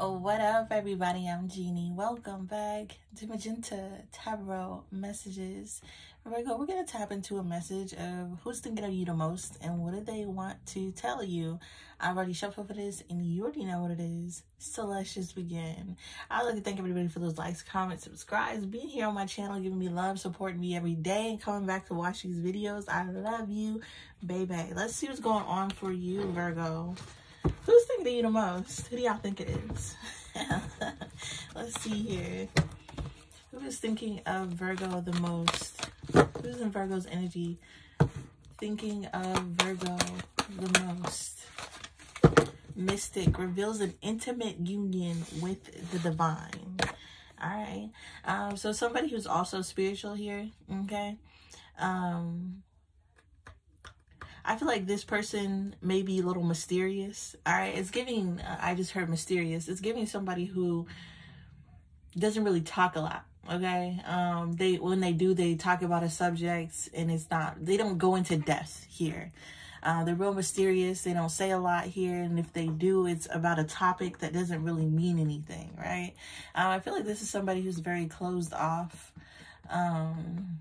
Oh, what up, everybody? I'm Jeannie. Welcome back to Magenta Tarot Messages. Virgo, we're going to tap into a message of who's thinking of you the most and what do they want to tell you. I've already shuffled for this and you already know what it is. So let's just begin. I'd like to thank everybody for those likes, comments, subscribes, being here on my channel, giving me love, supporting me every day, and coming back to watch these videos. I love you, baby. Let's see what's going on for you, Virgo. Who's of you the most? Who do y'all think it is? Let's see here. Who is thinking of Virgo the most? Who's in Virgo's energy thinking of Virgo the most? Mystic reveals an intimate union with the divine. All right. Um, so somebody who's also spiritual here, okay? Um, I feel like this person may be a little mysterious. All right. It's giving, uh, I just heard mysterious. It's giving somebody who doesn't really talk a lot. Okay. Um, they, when they do, they talk about a subject and it's not, they don't go into depth here. Uh, they're real mysterious. They don't say a lot here. And if they do, it's about a topic that doesn't really mean anything, right? Uh, I feel like this is somebody who's very closed off. Um,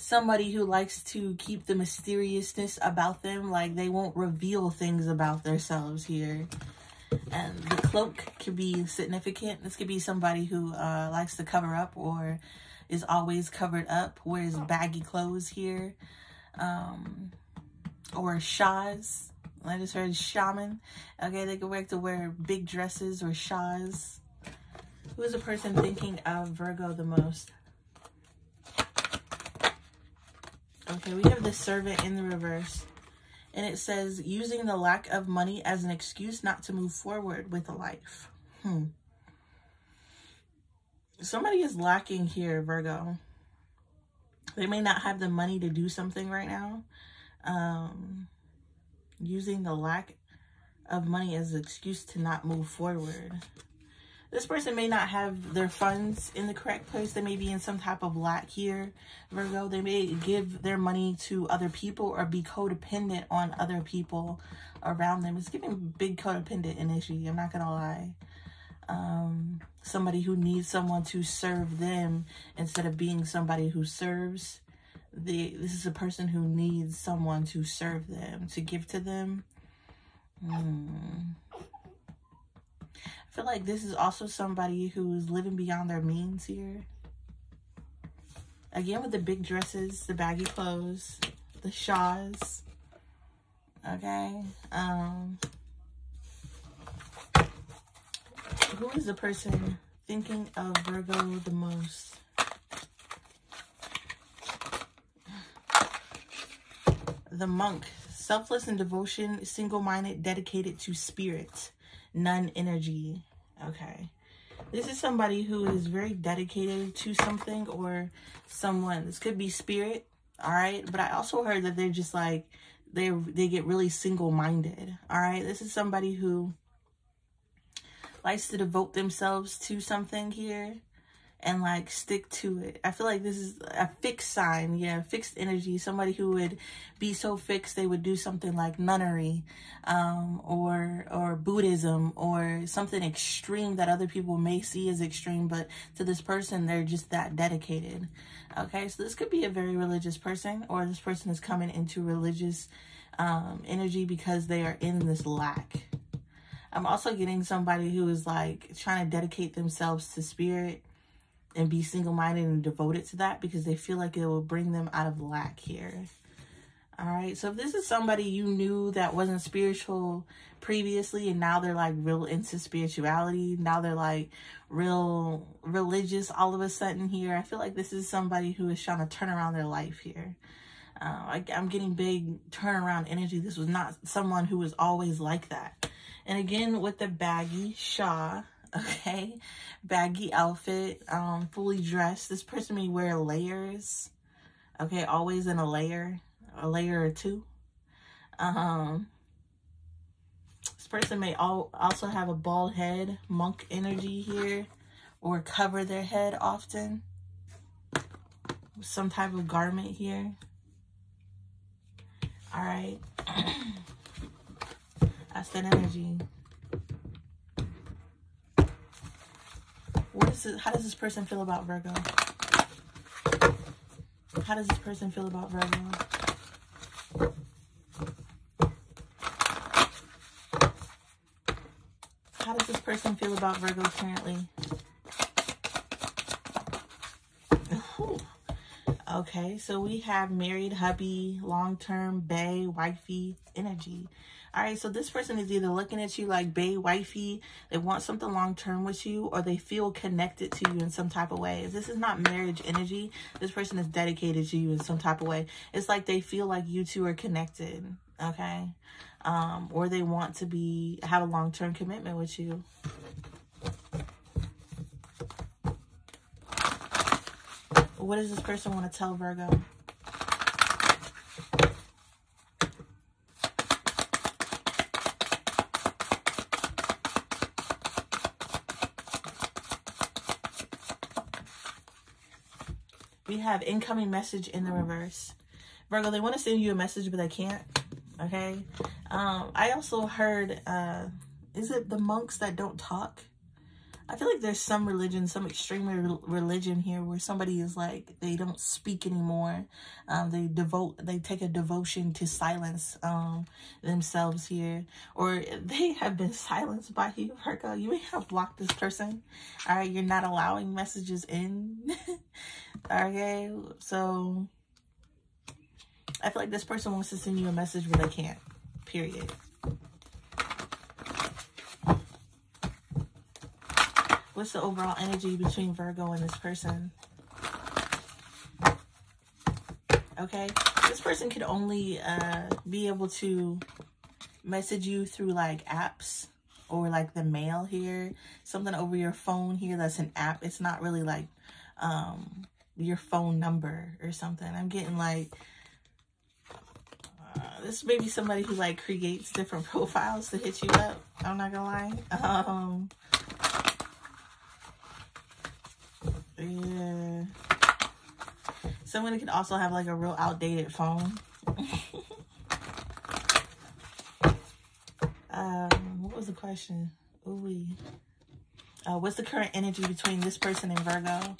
somebody who likes to keep the mysteriousness about them. Like they won't reveal things about themselves here. And the cloak could be significant. This could be somebody who uh, likes to cover up or is always covered up, wears baggy clothes here. Um, or shahs. I just heard shaman. Okay, they could like to wear big dresses or shahs. Who is the person thinking of Virgo the most? Okay, we have the servant in the reverse. And it says, using the lack of money as an excuse not to move forward with life. Hmm. Somebody is lacking here, Virgo. They may not have the money to do something right now. Um, using the lack of money as an excuse to not move forward. This person may not have their funds in the correct place. They may be in some type of lack here, Virgo. They may give their money to other people or be codependent on other people around them. It's giving big codependent energy. I'm not going to lie. Um, somebody who needs someone to serve them instead of being somebody who serves. The, this is a person who needs someone to serve them, to give to them. Hmm feel like this is also somebody who's living beyond their means here. Again, with the big dresses, the baggy clothes, the shawls. Okay. Um, who is the person thinking of Virgo the most? The monk, selfless and devotion, single-minded, dedicated to spirit, nun energy. Okay. This is somebody who is very dedicated to something or someone. This could be spirit, all right? But I also heard that they're just like, they they get really single-minded, all right? This is somebody who likes to devote themselves to something here and like stick to it. I feel like this is a fixed sign, yeah, fixed energy. Somebody who would be so fixed they would do something like nunnery, um, or or Buddhism or something extreme that other people may see as extreme, but to this person they're just that dedicated. Okay, so this could be a very religious person, or this person is coming into religious um, energy because they are in this lack. I'm also getting somebody who is like trying to dedicate themselves to spirit and be single-minded and devoted to that because they feel like it will bring them out of lack here. All right. So if this is somebody you knew that wasn't spiritual previously and now they're like real into spirituality, now they're like real religious all of a sudden here, I feel like this is somebody who is trying to turn around their life here. Uh, I, I'm getting big turnaround energy. This was not someone who was always like that. And again, with the baggy Shah, okay? Baggy outfit, um, fully dressed. This person may wear layers, okay? Always in a layer, a layer or two. Um, this person may all, also have a bald head, monk energy here, or cover their head often. Some type of garment here. All right. That's that energy. What is it? How does this person feel about Virgo? How does this person feel about Virgo? How does this person feel about Virgo currently? Okay, so we have married, hubby, long-term, bae, wifey energy. All right, so this person is either looking at you like bae, wifey, they want something long-term with you, or they feel connected to you in some type of way. If this is not marriage energy, this person is dedicated to you in some type of way. It's like they feel like you two are connected, okay? Um, or they want to be, have a long-term commitment with you. What does this person want to tell Virgo? Have incoming message in the reverse. Virgo, they want to send you a message, but they can't. Okay. Um, I also heard, uh, is it the monks that don't talk? I feel like there's some religion, some extreme re religion here where somebody is like, they don't speak anymore. Um, they devote, they take a devotion to silence um, themselves here. Or they have been silenced by you, Virgo. You may have blocked this person. All right, you're not allowing messages in. okay, so I feel like this person wants to send you a message, but they can't, period. What's the overall energy between Virgo and this person? Okay, this person could only uh, be able to message you through like apps or like the mail here. Something over your phone here that's an app. It's not really like um, your phone number or something. I'm getting like uh, this may be somebody who like creates different profiles to hit you up. I'm not gonna lie. Um, Yeah. Someone could also have like a real outdated phone. um, what was the question? Ooh. Uh, what's the current energy between this person and Virgo?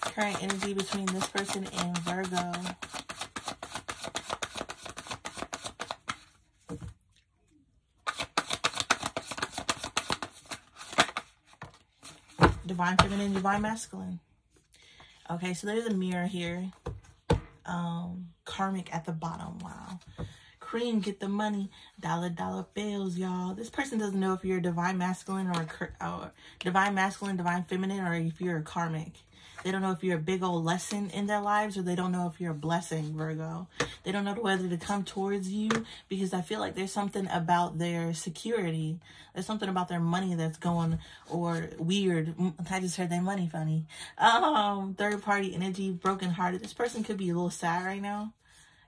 Current energy between this person and Virgo. Divine feminine, divine masculine. Okay, so there's a mirror here. Um, karmic at the bottom. Wow. Cream, get the money. Dollar, dollar bills, y'all. This person doesn't know if you're a divine masculine or, a, or divine masculine, divine feminine, or if you're a karmic. They don't know if you're a big old lesson in their lives or they don't know if you're a blessing, Virgo. They don't know whether to come towards you because I feel like there's something about their security. There's something about their money that's going or weird. Mm, I just heard their money funny. Um, third party energy, broken hearted. This person could be a little sad right now.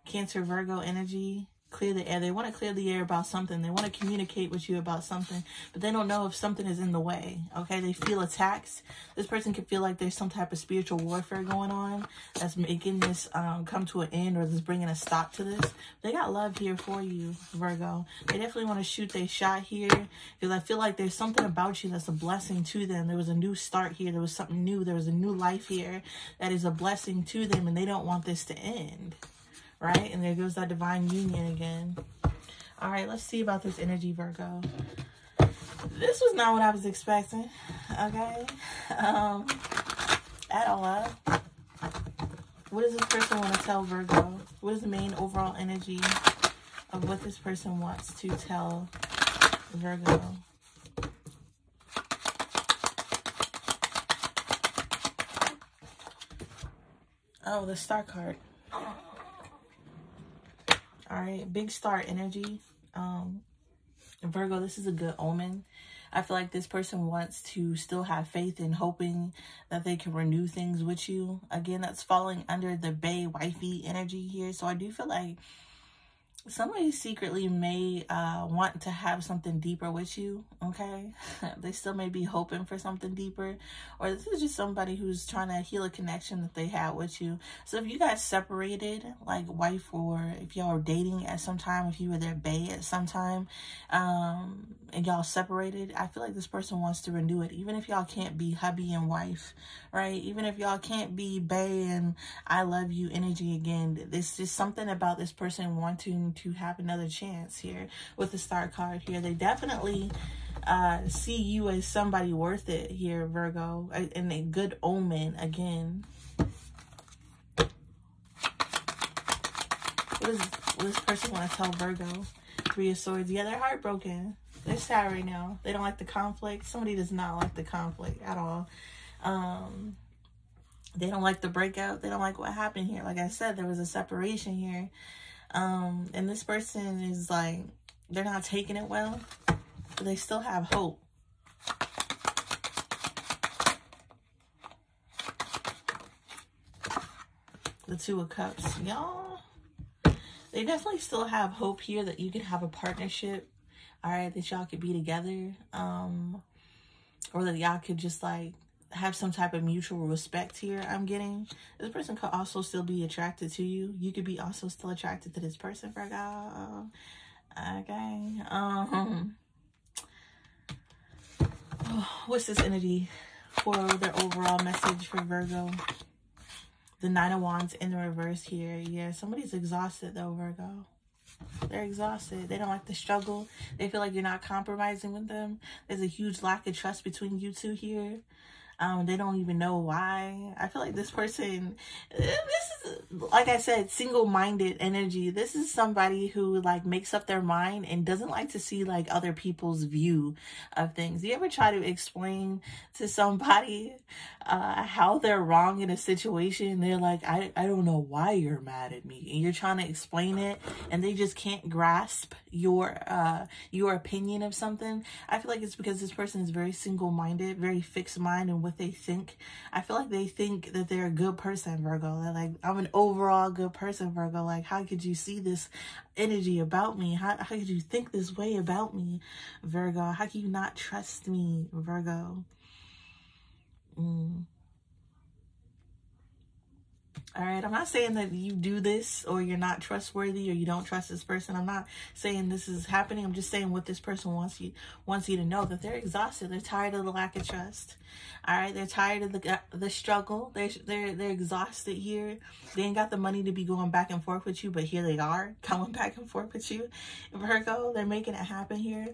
Cancer, Virgo energy clear the air. They want to clear the air about something. They want to communicate with you about something, but they don't know if something is in the way. Okay, they feel attacked. This person could feel like there's some type of spiritual warfare going on that's making this um, come to an end or just bringing a stop to this. They got love here for you, Virgo. They definitely want to shoot their shot here because I feel like there's something about you that's a blessing to them. There was a new start here. There was something new. There was a new life here that is a blessing to them and they don't want this to end right? And there goes that divine union again. All right, let's see about this energy, Virgo. This was not what I was expecting, okay? Um, at all. What does this person want to tell Virgo? What is the main overall energy of what this person wants to tell Virgo? Oh, the star card. All right, big star energy. Um, Virgo, this is a good omen. I feel like this person wants to still have faith in hoping that they can renew things with you. Again, that's falling under the bae wifey energy here. So I do feel like somebody secretly may uh, want to have something deeper with you, okay? they still may be hoping for something deeper, or this is just somebody who's trying to heal a connection that they had with you. So if you guys separated, like wife, or if y'all were dating at some time, if you were their bae at some time, um, and y'all separated, I feel like this person wants to renew it, even if y'all can't be hubby and wife, right? Even if y'all can't be bae and I love you energy again, there's just something about this person wanting to have another chance here with the star card here. They definitely uh, see you as somebody worth it here, Virgo, and a good omen again. What does, this person want to tell Virgo? Three of Swords. Yeah, they're heartbroken. They're sad right now. They don't like the conflict. Somebody does not like the conflict at all. Um, they don't like the breakout. They don't like what happened here. Like I said, there was a separation here. Um, and this person is like, they're not taking it well, but they still have hope. The Two of Cups. Y'all, they definitely still have hope here that you can have a partnership. All right, that y'all could be together. Um, or that y'all could just like have some type of mutual respect here I'm getting. This person could also still be attracted to you. You could be also still attracted to this person, Virgo. Okay. Um, what's this energy for their overall message for Virgo? The Nine of Wands in the reverse here. Yeah, somebody's exhausted though, Virgo. They're exhausted. They don't like the struggle. They feel like you're not compromising with them. There's a huge lack of trust between you two here. Um, they don't even know why. I feel like this person, this is, like I said, single-minded energy. This is somebody who like makes up their mind and doesn't like to see like other people's view of things. You ever try to explain to somebody uh, how they're wrong in a situation? They're like, I, I don't know why you're mad at me. And you're trying to explain it and they just can't grasp your, uh, your opinion of something. I feel like it's because this person is very single-minded, very fixed mind and what they think. I feel like they think that they're a good person, Virgo. They're like, I'm an overall good person, Virgo. Like, how could you see this energy about me? How, how could you think this way about me, Virgo? How can you not trust me, Virgo? Mm. All right. I'm not saying that you do this or you're not trustworthy or you don't trust this person. I'm not saying this is happening. I'm just saying what this person wants you wants you to know that they're exhausted. They're tired of the lack of trust. All right. They're tired of the the struggle. They're they're they're exhausted here. They ain't got the money to be going back and forth with you, but here they are coming back and forth with you. Virgo, they're making it happen here.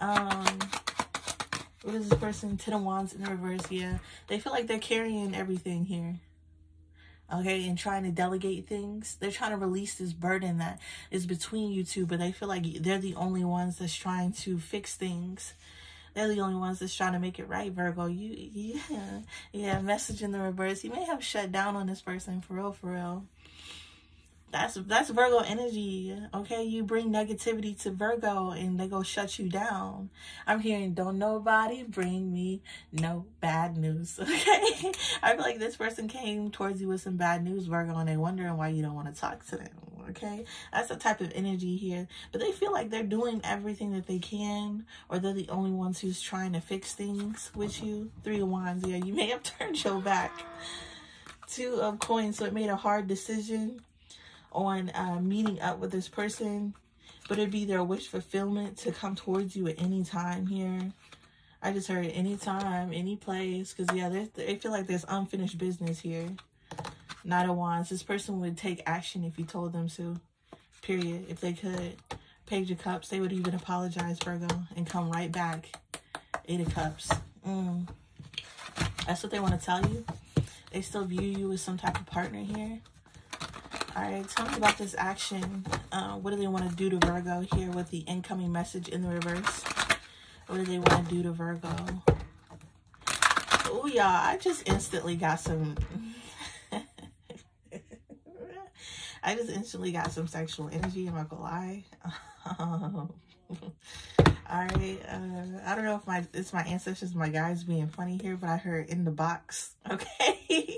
Um what is this person? Ten of Wands in reverse. Yeah. They feel like they're carrying everything here okay, and trying to delegate things. They're trying to release this burden that is between you two, but they feel like they're the only ones that's trying to fix things. They're the only ones that's trying to make it right, Virgo. You, yeah, yeah, message in the reverse. You may have shut down on this person, for real, for real that's that's Virgo energy. Okay, you bring negativity to Virgo and they go shut you down. I'm hearing don't nobody bring me no bad news. Okay, I feel like this person came towards you with some bad news, Virgo, and they're wondering why you don't want to talk to them. Okay, that's the type of energy here. But they feel like they're doing everything that they can, or they're the only ones who's trying to fix things with you. Three of Wands. Yeah, you may have turned your back. Two of Coins, so it made a hard decision on uh, meeting up with this person, but it'd be their wish fulfillment to come towards you at any time here. I just heard any time, any place, because yeah, they feel like there's unfinished business here. Knight of Wands. This person would take action if you told them to. Period. If they could. Page of Cups. They would even apologize, Virgo, and come right back. Eight of Cups. Mm. That's what they want to tell you. They still view you as some type of partner here. All right, tell me about this action. Uh, what do they want to do to Virgo here with the incoming message in the reverse? What do they want to do to Virgo? Oh, y'all, I just instantly got some... I just instantly got some sexual energy. I'm not gonna lie. all right. Uh, I don't know if my it's my ancestors, my guys being funny here, but I heard in the box. Okay.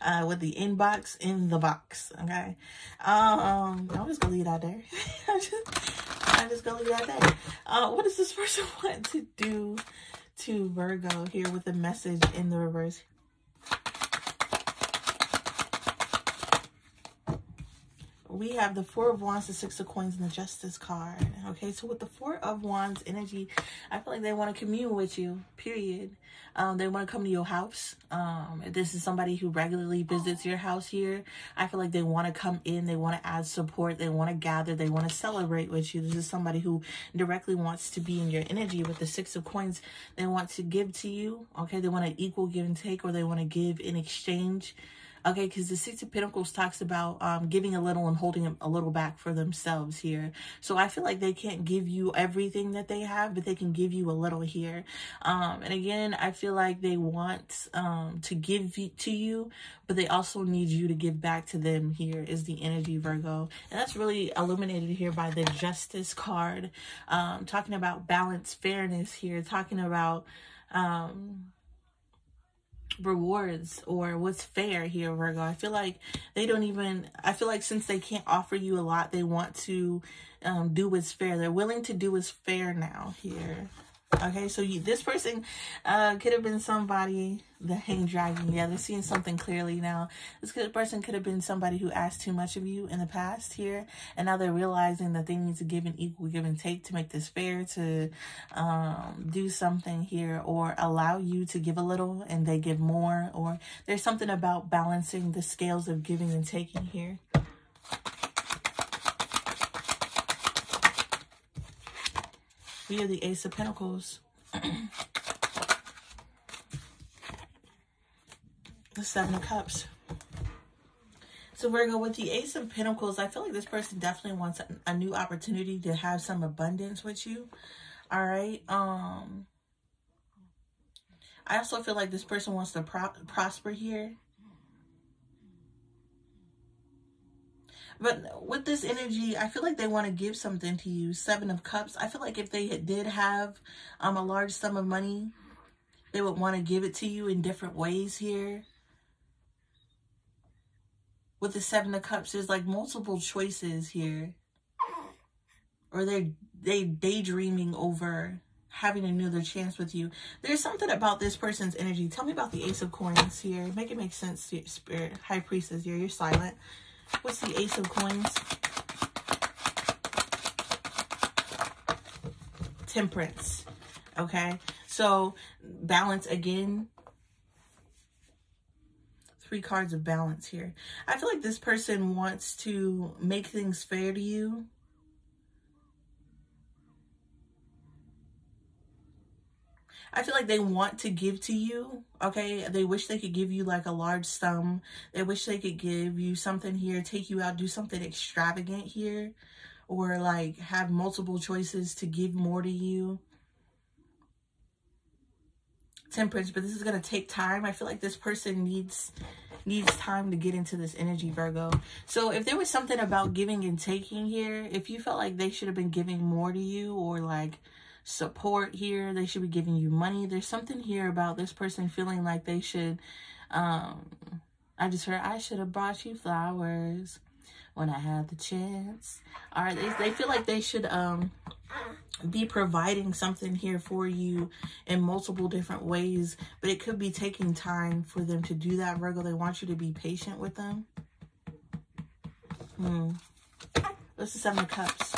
Uh, with the inbox in the box. Okay. Um, I'm just gonna leave that there. I'm just, I'm just gonna leave that there. Uh, what does this person want to do to Virgo here with the message in the reverse? We have the Four of Wands, the Six of Coins, and the Justice card. Okay, so with the Four of Wands energy, I feel like they want to commune with you, period. Um, they want to come to your house. Um, if this is somebody who regularly visits your house here, I feel like they want to come in. They want to add support. They want to gather. They want to celebrate with you. This is somebody who directly wants to be in your energy with the Six of Coins. They want to give to you. Okay, they want to equal give and take, or they want to give in exchange. Okay, because the Six of Pentacles talks about um, giving a little and holding a little back for themselves here. So I feel like they can't give you everything that they have, but they can give you a little here. Um, and again, I feel like they want um, to give to you, but they also need you to give back to them here is the energy, Virgo. And that's really illuminated here by the Justice card. Um, talking about balance, fairness here, talking about... Um, rewards or what's fair here, Virgo. I feel like they don't even, I feel like since they can't offer you a lot, they want to um, do what's fair. They're willing to do what's fair now here. Okay, so you, this person uh, could have been somebody, the hang dragon. Yeah, they're seeing something clearly now. This could, person could have been somebody who asked too much of you in the past here. And now they're realizing that they need to give an equal give and take to make this fair, to um, do something here or allow you to give a little and they give more. Or there's something about balancing the scales of giving and taking here. We are the Ace of Pentacles. the Seven of Cups. So Virgo, with the Ace of Pentacles, I feel like this person definitely wants a, a new opportunity to have some abundance with you. All right. Um, I also feel like this person wants to pro prosper here. But with this energy, I feel like they want to give something to you. Seven of Cups. I feel like if they did have um, a large sum of money, they would want to give it to you in different ways here. With the Seven of Cups, there's like multiple choices here. Or they're they daydreaming over having another chance with you. There's something about this person's energy. Tell me about the Ace of Coins here. Make it make sense, Spirit. High Priestess here. You're silent. What's the Ace of Coins? Temperance. Okay. So balance again. Three cards of balance here. I feel like this person wants to make things fair to you I feel like they want to give to you, okay? They wish they could give you like a large sum. They wish they could give you something here, take you out, do something extravagant here, or like have multiple choices to give more to you. Temperance, but this is going to take time. I feel like this person needs needs time to get into this energy, Virgo. So if there was something about giving and taking here, if you felt like they should have been giving more to you or like support here. They should be giving you money. There's something here about this person feeling like they should, um, I just heard, I should have brought you flowers when I had the chance. All right, they, they feel like they should um, be providing something here for you in multiple different ways, but it could be taking time for them to do that, Virgo. They want you to be patient with them. Hmm. What's the Seven of Cups?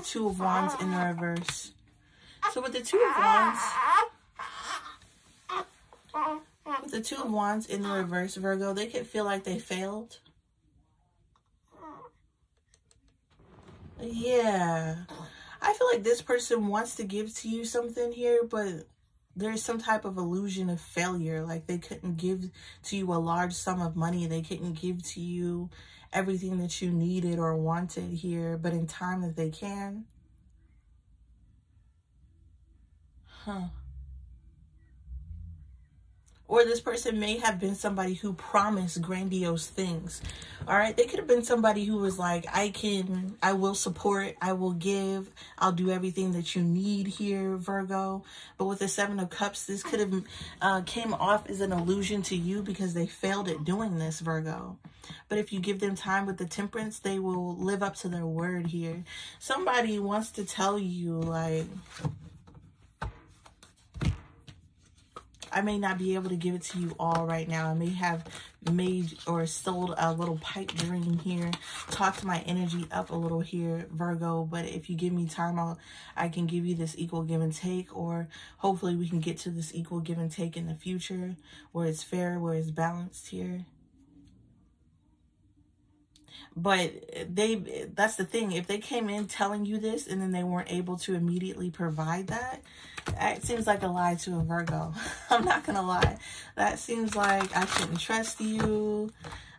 Two of Wands in the reverse. So with the Two of Wands, with the Two of Wands in the reverse, Virgo, they could feel like they failed. Yeah. I feel like this person wants to give to you something here, but there's some type of illusion of failure. Like they couldn't give to you a large sum of money. They couldn't give to you everything that you needed or wanted here, but in time that they can. Huh. Or this person may have been somebody who promised grandiose things. All right? They could have been somebody who was like i can i will support i will give i'll do everything that you need here virgo. But with the seven of cups this could have uh, came off as an illusion to you because they failed at doing this virgo. But if you give them time with the temperance they will live up to their word here. Somebody wants to tell you like I may not be able to give it to you all right now. I may have made or sold a little pipe dream here, talked my energy up a little here, Virgo. But if you give me time, I'll, I can give you this equal give and take, or hopefully we can get to this equal give and take in the future where it's fair, where it's balanced here but they that's the thing. If they came in telling you this and then they weren't able to immediately provide that it seems like a lie to a virgo. I'm not gonna lie. That seems like i shouldn't trust you.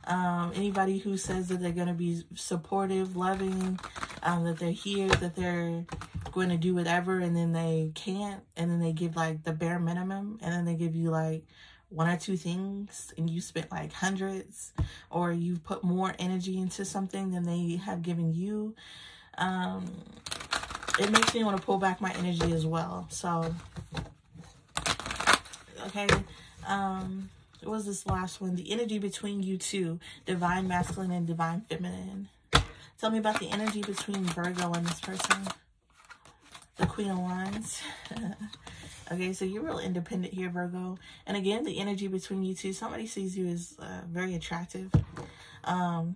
Um, anybody who says that they're going to be supportive loving um, that they're here that they're going to do whatever and then they can't and then they give like the bare minimum and then they give you like one or two things and you spent like hundreds or you've put more energy into something than they have given you um it makes me want to pull back my energy as well. So okay um what was this last one? The energy between you two divine masculine and divine feminine. Tell me about the energy between virgo and this person. The queen of wands Okay, so you're real independent here, Virgo. And again, the energy between you two, somebody sees you as uh, very attractive, um,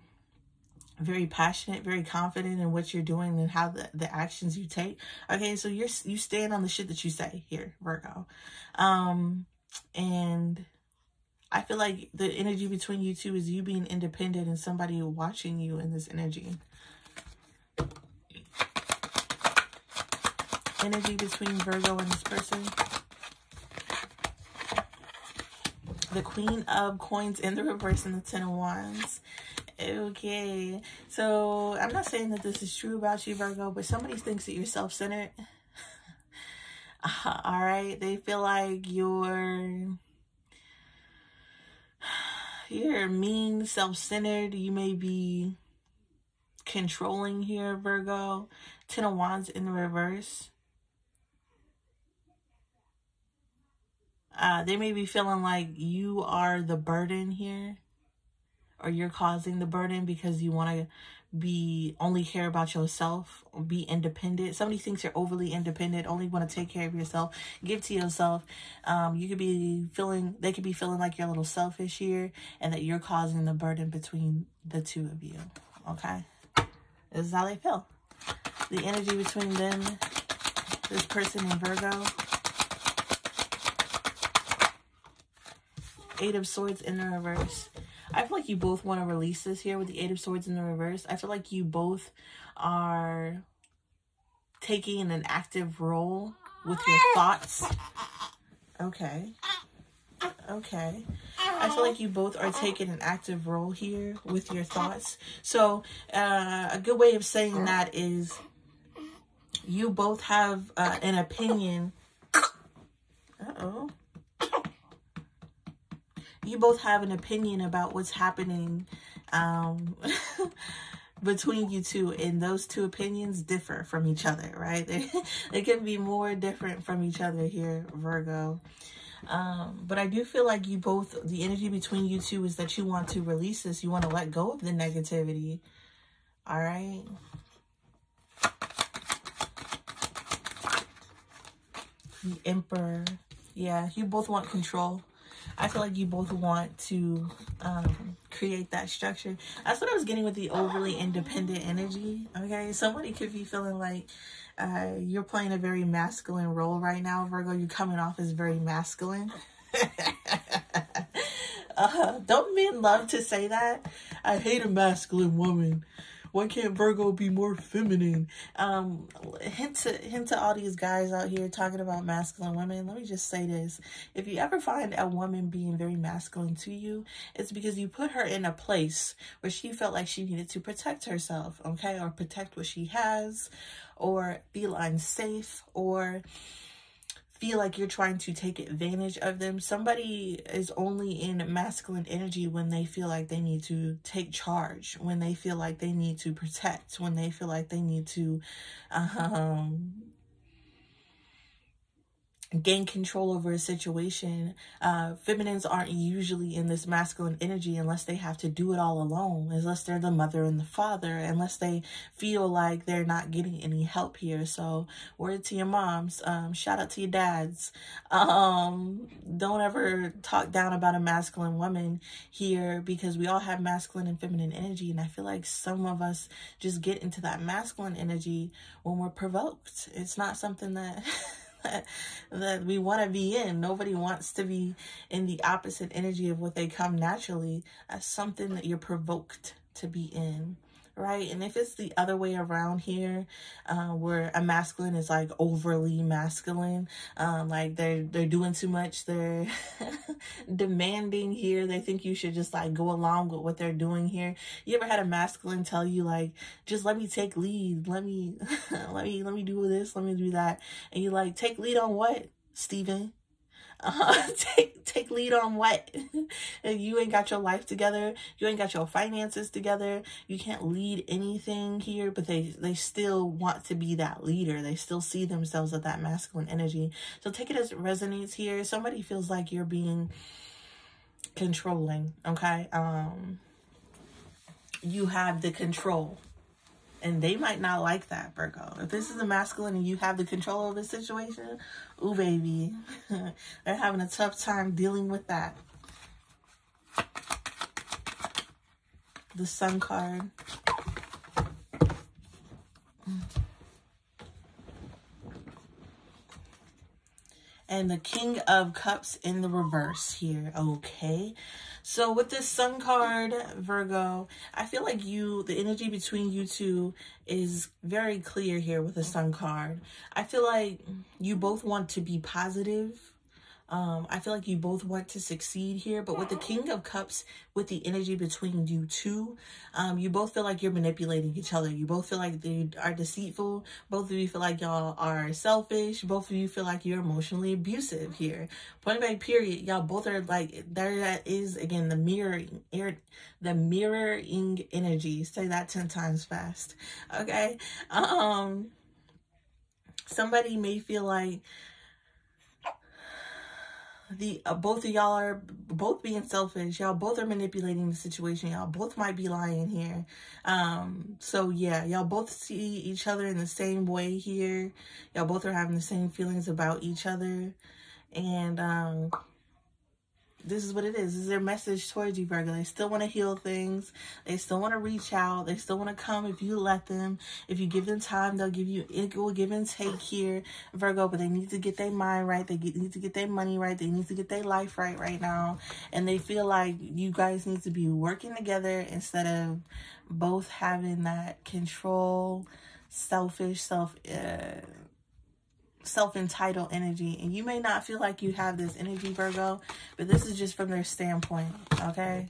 very passionate, very confident in what you're doing and how the, the actions you take. Okay, so you're you stand on the shit that you say here, Virgo. Um, and I feel like the energy between you two is you being independent and somebody watching you in this energy. Energy between Virgo and this person. The Queen of Coins in the reverse and the Ten of Wands. Okay, so I'm not saying that this is true about you, Virgo, but somebody thinks that you're self-centered. Uh, all right, they feel like you're you're mean, self-centered. You may be controlling here, Virgo. Ten of Wands in the reverse. Uh, they may be feeling like you are the burden here or you're causing the burden because you want to be only care about yourself be independent. Somebody thinks you're overly independent only want to take care of yourself give to yourself. Um you could be feeling they could be feeling like you're a little selfish here and that you're causing the burden between the two of you okay? This is how they feel. The energy between them this person and virgo Eight of Swords in the reverse. I feel like you both want to release this here with the Eight of Swords in the reverse. I feel like you both are taking an active role with your thoughts. Okay. Okay. I feel like you both are taking an active role here with your thoughts. So uh, a good way of saying that is you both have uh, an opinion. Uh-oh you both have an opinion about what's happening um, between you two and those two opinions differ from each other right? They, they can be more different from each other here virgo. Um, but i do feel like you both the energy between you two is that you want to release this. You want to let go of the negativity. All right? The emperor. Yeah you both want control I feel like you both want to um, create that structure. That's what I was getting with the overly independent energy. Okay, somebody could be feeling like uh, you're playing a very masculine role right now, Virgo. You're coming off as very masculine. uh, don't men love to say that? I hate a masculine woman. Why can't Virgo be more feminine? Um, hint to, hint to all these guys out here talking about masculine women. Let me just say this. If you ever find a woman being very masculine to you, it's because you put her in a place where she felt like she needed to protect herself, okay? Or protect what she has, or be line safe, or feel like you're trying to take advantage of them. Somebody is only in masculine energy when they feel like they need to take charge, when they feel like they need to protect, when they feel like they need to um, gain control over a situation. Uh, feminines aren't usually in this masculine energy unless they have to do it all alone, unless they're the mother and the father, unless they feel like they're not getting any help here. So word to your moms, um, shout out to your dads. Um, don't ever talk down about a masculine woman here because we all have masculine and feminine energy. And I feel like some of us just get into that masculine energy when we're provoked. It's not something that that, we want to be in. Nobody wants to be in the opposite energy of what they come naturally as something that you're provoked to be in right? And if it's the other way around here, uh, where a masculine is like overly masculine, um, like they're they're doing too much, they're demanding here. They think you should just like go along with what they're doing here. You ever had a masculine tell you like, just let me take lead, let me let me let me do this, let me do that, and you like take lead on what, Stephen? Uh, take take lead on what? you ain't got your life together. You ain't got your finances together. You can't lead anything here, but they they still want to be that leader. They still see themselves as that masculine energy. So take it as it resonates here. Somebody feels like you're being controlling, okay? Um you have the control and they might not like that, Virgo. If this is a masculine and you have the control of the situation, ooh, baby. They're having a tough time dealing with that. The sun card. And the King of Cups in the reverse here. Okay. So with this sun card, Virgo, I feel like you, the energy between you two is very clear here with the sun card. I feel like you both want to be positive um, I feel like you both want to succeed here, but with the King of Cups, with the energy between you two, um, you both feel like you're manipulating each other. You both feel like they are deceitful. Both of you feel like y'all are selfish. Both of you feel like you're emotionally abusive here. Point blank period. Y'all both are like, there that is, again, the mirroring, the mirroring energy. Say that 10 times fast. Okay. Um, somebody may feel like, the uh, both of y'all are both being selfish. Y'all both are manipulating the situation. Y'all both might be lying here. Um so yeah y'all both see each other in the same way here. Y'all both are having the same feelings about each other. And um this is what it is. This is their message towards you, Virgo. They still want to heal things. They still want to reach out. They still want to come if you let them. If you give them time, they'll give you equal give and take here, Virgo. But they need to get their mind right. They get, need to get their money right. They need to get their life right right now. And they feel like you guys need to be working together instead of both having that control, selfish, self... Uh, self-entitled energy. And you may not feel like you have this energy virgo but this is just from their standpoint okay?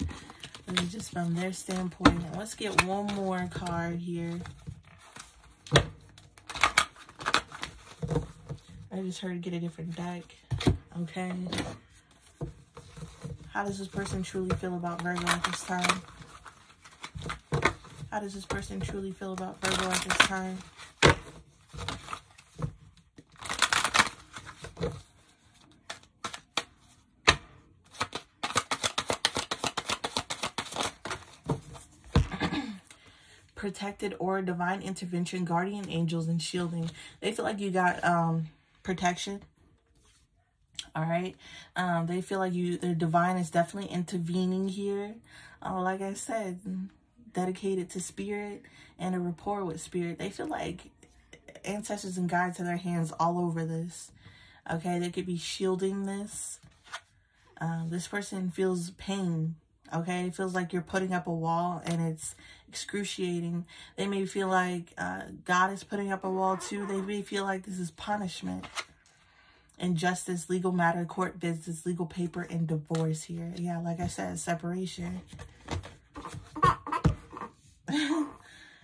This is just from their standpoint. Let's get one more card here. I just heard get a different deck okay? How does this person truly feel about virgo at this time? How does this person truly feel about virgo at this time protected or divine intervention, guardian angels, and shielding. They feel like you got um, protection. All right. Um, they feel like you, their divine is definitely intervening here. Uh, like I said, dedicated to spirit and a rapport with spirit. They feel like ancestors and guides have their hands all over this. Okay. They could be shielding this. Um, this person feels pain okay? It feels like you're putting up a wall and it's excruciating. They may feel like uh, God is putting up a wall too. They may feel like this is punishment. Injustice, legal matter, court business, legal paper, and divorce here. Yeah, like I said, separation. and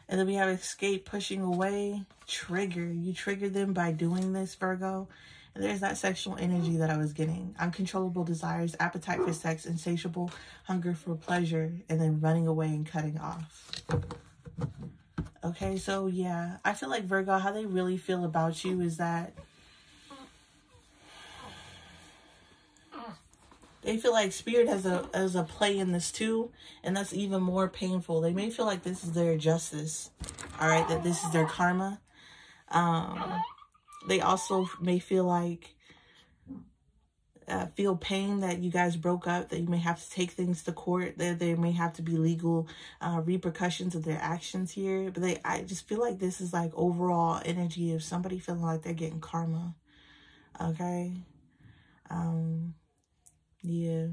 then we have escape, pushing away, trigger. You trigger them by doing this, Virgo. There's that sexual energy that I was getting. Uncontrollable desires, appetite for sex, insatiable hunger for pleasure, and then running away and cutting off. Okay, so yeah, I feel like Virgo, how they really feel about you is that they feel like spirit has a has a play in this too, and that's even more painful. They may feel like this is their justice, all right, that this is their karma. Um, they also may feel like uh, feel pain that you guys broke up, that you may have to take things to court, that there may have to be legal uh, repercussions of their actions here. But they, I just feel like this is like overall energy of somebody feeling like they're getting karma. Okay. Um, yeah.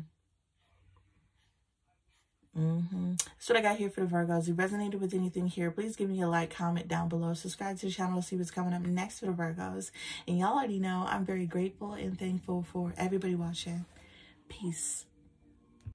Mm-hmm. That's what I got here for the Virgos. If you resonated with anything here, please give me a like, comment down below. Subscribe to the channel to see what's coming up next for the Virgos. And y'all already know I'm very grateful and thankful for everybody watching. Peace.